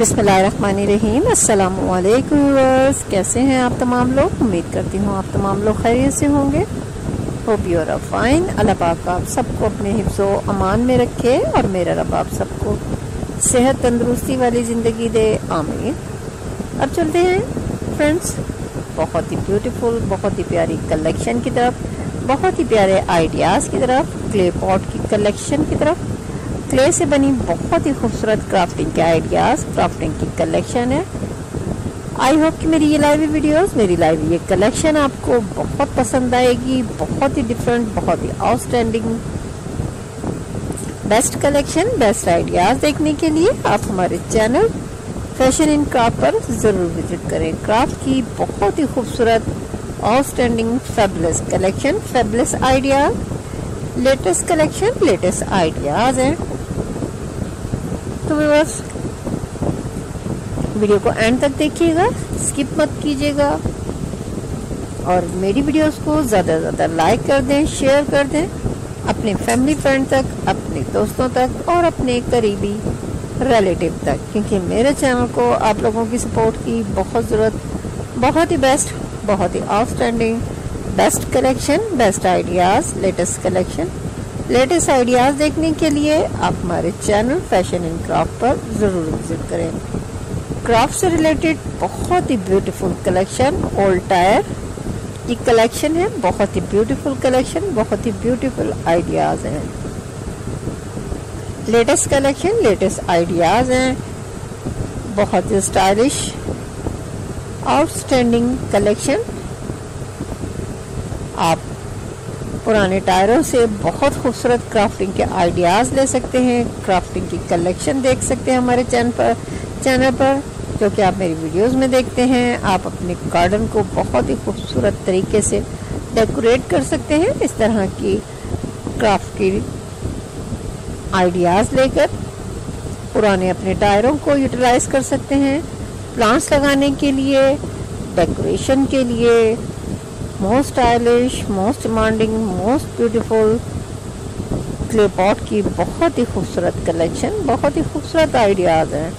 अस्सलाम व्यूअर्स। कैसे हैं आप तमाम लोग? उम्मीद करती हूँ आप तमाम लोग खैरियत से होंगे। Hope you are fine Allah पाक आप सबको अपने हिफ्ज़ अमान में रखे और मेरा रब आप सबको सेहत तंदरुस्ती वाली ज़िंदगी दे। आमीन। अब चलते हैं फ्रेंड्स बहुत ही ब्यूटीफुल बहुत ही प्यारी कलेक्शन की तरफ़, बहुत ही प्यारे आइडियाज़ की तरफ़ क्ले पॉट की कलेक्शन की तरफ़। क्ले से बनी बहुत ही खूबसूरत क्राफ्टिंग के आइडियाज़ क्राफ्टिंग की कलेक्शन है। आई होप कि मेरी ये लाइव वीडियोस मेरी लाइव ये कलेक्शन आपको बहुत पसंद आएगी, बहुत ही डिफरेंट बहुत ही outstanding best collection best ideas देखने के लिए आप हमारे चैनल फ़ैशन इन क्राफ्ट पर ज़रूर विज़िट करें। क्राफ्ट की बहुत ही खूबसूरत outstanding fabulous collection fabulous ideas latest collection latest ideas हैं। तो व्यूअर्स वीडियो को एंड तक देखिएगा स्किप मत कीजिएगा। और मेरी वीडियोस को ज़्यादा से ज़्यादा लाइक कर दें शेयर कर दें, अपने फैमिली फ्रेंड तक, अपने दोस्तों तक और अपने करीबी रिलेटिव तक। क्योंकि मेरे चैनल को आप लोगों की सपोर्ट की बहुत ज़रूरत, बहुत ही बेस्ट बहुत ही outstanding best collection best ideas latest collection latest ideas देखने के लिए आप हमारे चैनल फ़ैशन एंड क्राफ्ट पर ज़रूर विज़िट करें। क्राफ्ट से रिलेटेड बहुत ही ब्यूटीफुल कलेक्शन, ओल्ड टायर। की कलेक्शन है, बहुत ही ब्यूटीफुल कलेक्शन, बहुत ही ब्यूटीफुल आइडियाज़ हैं। लेटेस्ट कलेक्शन, लेटेस्ट आइडियाज़ हैं। बहुत ही स्टाइलिश, आउटस्टैंडिंग कलेक्शन। आप पुराने टायरों से बहुत खूबसूरत क्राफ्टिंग के आइडियाज़ ले सकते हैं क्राफ्टिंग की कलेक्शन देख सकते हैं हमारे चैनल पर चैनल पर, जो कि आप मेरी वीडियोस में देखते हैं। आप अपने गार्डन को बहुत ही खूबसूरत तरीके से डेकोरेट कर सकते हैं, इस तरह की क्राफ्ट की आइडियाज़ लेकर। पुराने अपने टायरों को यूटिलाइज कर सकते हैं प्लांट्स लगाने के लिए डेकोरेशन के लिए most stylish most demanding most beautiful clay pot की बहुत ही खूबसूरत कलेक्शन बहुत ही खूबसूरत आइडियाज़ हैं।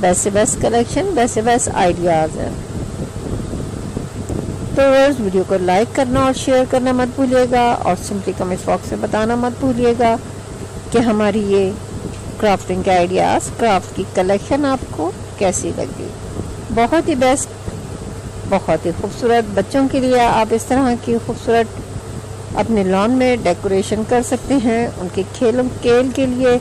बेस्ट से बेस्ट कलेक्शन बेस्ट से बेस्ट आइडियाज़ हैं। तो इस वीडियो को लाइक करना और शेयर करना मत भूलिएगा और सिंपली कमेंट बॉक्स में बताना मत भूलिएगा कि हमारी ये क्राफ्टिंग के आइडियाज़ क्राफ्ट की कलेक्शन आपको कैसी लगी। बहुत ही बेस्ट बहुत ही खूबसूरत बच्चों के लिए आप इस तरह की खूबसूरत अपने लॉन में डेकोरेशन कर सकते हैं, उनके खेलों, खेल के लिए।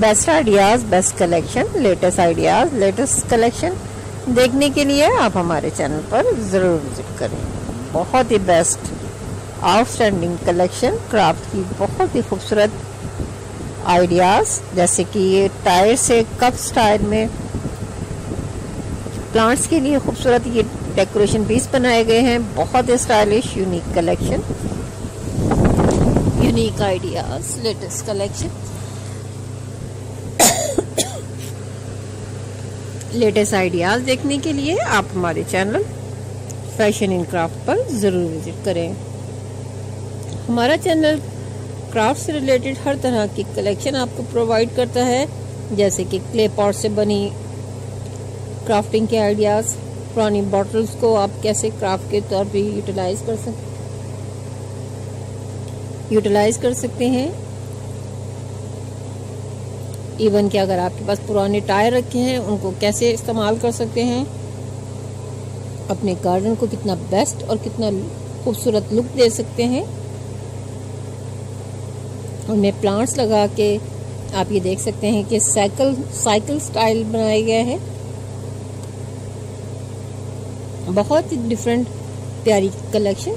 Best ideas best collection latest ideas latest collection देखने के लिए आप हमारे चैनल पर ज़रूर विज़िट करें। बहुत ही बेस्ट आउटस्टैंडिंग कलेक्शन क्राफ्ट की बहुत ही खूबसूरत आइडियाज़ जैसे कि ये टायर से कप स्टाइल में प्लांट्स के लिए खूबसूरत ये डेकोरेशन पीस बनाए गए हैं। बहुत stylish unique collection unique ideas latest collection latest ideas देखने के लिए आप हमारे चैनल फ़ैशन इन क्राफ्ट पर ज़रूर विज़िट करें। हमारा चैनल क्राफ्ट से रिलेटेड हर तरह की कलेक्शन आपको प्रोवाइड करता है, जैसे कि क्ले पॉट से बनी क्राफ्टिंग के आइडियाज़ पुरानी बॉटल्स को आप कैसे क्राफ्ट के तौर पे यूटिलाइज कर सकते यूटिलाइज कर सकते हैं। इवन कि अगर आपके पास पुराने टायर रखे हैं, उनको कैसे इस्तेमाल कर सकते हैं। अपने गार्डन को कितना बेस्ट और कितना खूबसूरत लुक दे सकते हैं। उनमें प्लांट्स लगा के आप ये देख सकते हैं कि साइकिल साइकिल स्टाइल बनाया गया है। बहुत ही डिफरेंट प्यारी कलेक्शन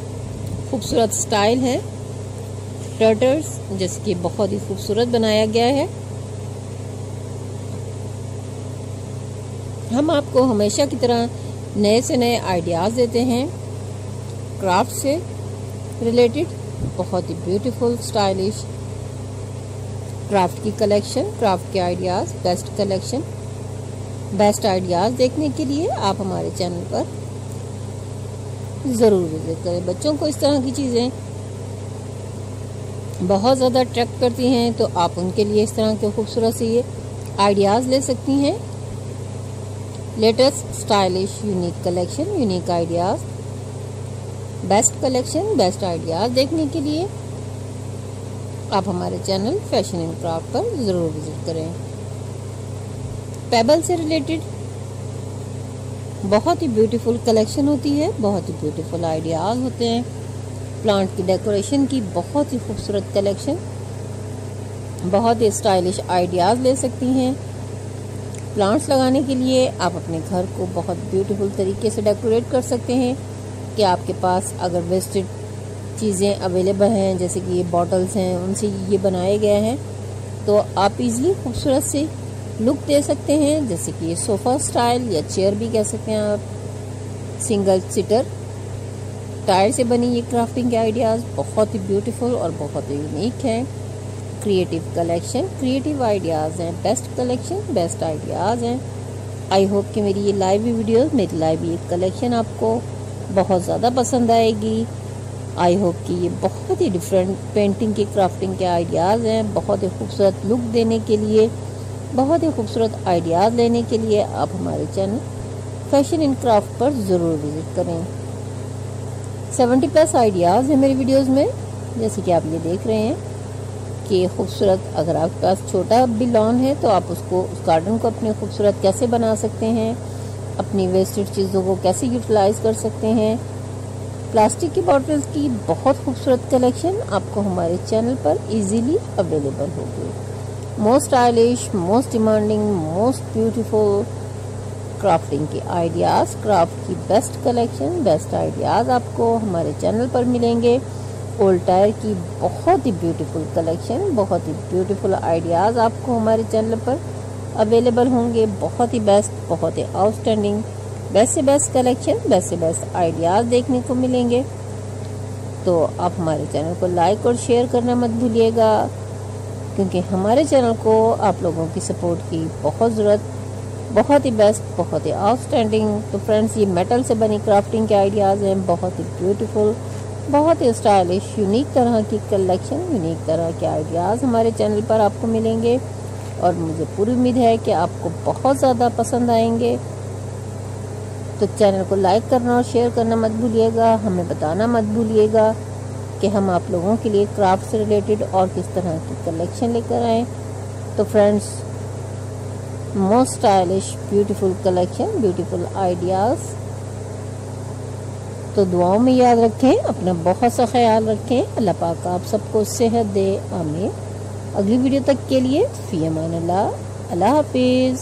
खूबसूरत स्टाइल है। टर्टर्स जैसे कि बहुत ही खूबसूरत बनाया गया है। हम आपको हमेशा की तरह नए से नए आइडियाज़ देते हैं। क्राफ्ट से रिलेटेड बहुत ही ब्यूटीफुल स्टाइलिश क्राफ्ट की कलेक्शन, क्राफ्ट के ideas, best collection, best ideas देखने के लिए आप हमारे चैनल पर ज़रूर विज़िट करें। बच्चों को इस तरह की चीज़ें बहुत ज़्यादा अट्रैक्ट करती हैं तो आप उनके लिए इस तरह के खूबसूरत से ये आइडियाज़ ले सकती हैं। Latest stylish unique collection unique ideas best collection best ideas देखने के लिए आप हमारे चैनल फ़ैशन एंड क्राफ्ट पर ज़रूर विज़िट करें। पेबल से रिलेटेड बहुत ही ब्यूटीफुल कलेक्शन होती है, बहुत ही ब्यूटीफुल आइडियाज़ होते हैं। प्लांट की डेकोरेशन की बहुत ही खूबसूरत कलेक्शन, बहुत ही स्टाइलिश आइडियाज़ ले सकती हैं। प्लांट्स लगाने के लिए आप अपने घर को बहुत ब्यूटीफुल तरीके से डेकोरेट कर सकते हैं। कि आपके पास अगर वेस्टेड चीज़ें अवेलेबल हैं, जैसे कि ये बॉटल्स हैं, उनसे ये बनाए गए हैं। तो आप इजीली खूबसूरत से लुक दे सकते हैं, जैसे कि ये सोफ़ा स्टाइल या चेयर भी कह सकते हैं आप। सिंगल सीटर टायर से बनी ये क्राफ्टिंग के आइडियाज़ बहुत ही ब्यूटीफुल और बहुत ही यूनिक हैं। क्रिएटिव कलेक्शन क्रिएटिव आइडियाज़ हैं बेस्ट कलेक्शन बेस्ट आइडियाज़ हैं। आई होप कि मेरी ये लाइव वीडियोस मेरी लाइव ये कलेक्शन आपको बहुत ज़्यादा पसंद आएगी। आई होप कि ये बहुत ही डिफरेंट पेंटिंग के क्राफ्टिंग के आइडियाज़ हैं, बहुत ही खूबसूरत लुक देने के लिए, बहुत ही खूबसूरत आइडियाज़ लेने के लिए आप हमारे चैनल फ़ैशन इन क्राफ्ट पर ज़रूर विज़िट करें। सेवेंटी प्लस आइडियाज़ हैं मेरी वीडियोस में, जैसे कि आप ये देख रहे हैं कि खूबसूरत अगर आपके पास छोटा भी लॉन है तो आप उसको, उस गार्डन को अपने खूबसूरत कैसे बना सकते हैं, अपनी वेस्टेड चीज़ों को कैसे यूटिलाइज कर सकते हैं प्लास्टिक की बॉटल्स की बहुत खूबसूरत कलेक्शन आपको हमारे चैनल पर इजीली अवेलेबल होगी। Most stylish most demanding most beautiful crafting के आइडियाज़ क्राफ्ट की बेस्ट कलेक्शन बेस्ट आइडियाज़ आपको हमारे चैनल पर मिलेंगे। ओल्ड टायर की बहुत ही ब्यूटीफुल कलेक्शन बहुत ही ब्यूटीफुल आइडियाज़ आपको हमारे चैनल पर अवेलेबल होंगे। बहुत ही बेस्ट बहुत ही आउटस्टैंडिंग बेस्ट से बेस्ट कलेक्शन बेस्ट से बेस्ट आइडियाज़ देखने को मिलेंगे। तो आप हमारे चैनल को लाइक और शेयर करना मत भूलिएगा, क्योंकि हमारे चैनल को आप लोगों की सपोर्ट की बहुत ज़रूरत, बहुत ही बेस्ट बहुत ही आउटस्टैंडिंग तो फ्रेंड्स ये मेटल से बनी क्राफ्टिंग के आइडियाज़ हैं, बहुत ही ब्यूटीफुल बहुत ही स्टाइलिश यूनिक तरह की कलेक्शन यूनिक तरह के आइडियाज़ हमारे चैनल पर आपको मिलेंगे। और मुझे पूरी उम्मीद है कि आपको बहुत ज़्यादा पसंद आएँगे। तो चैनल को लाइक करना और शेयर करना मत भूलिएगा, हमें बताना मत भूलिएगा कि हम आप लोगों के लिए क्राफ्ट से रिलेटेड और किस तरह की कलेक्शन लेकर आएँ। तो friends most stylish beautiful collection beautiful ideas तो दुआओं में याद रखें, अपना बहुत सा ख्याल रखें। अल्लाह पाक आप सबको सेहत दे, आमीन। अगली वीडियो तक के लिए, फ़ी अमान अल्लाह हाफिज़।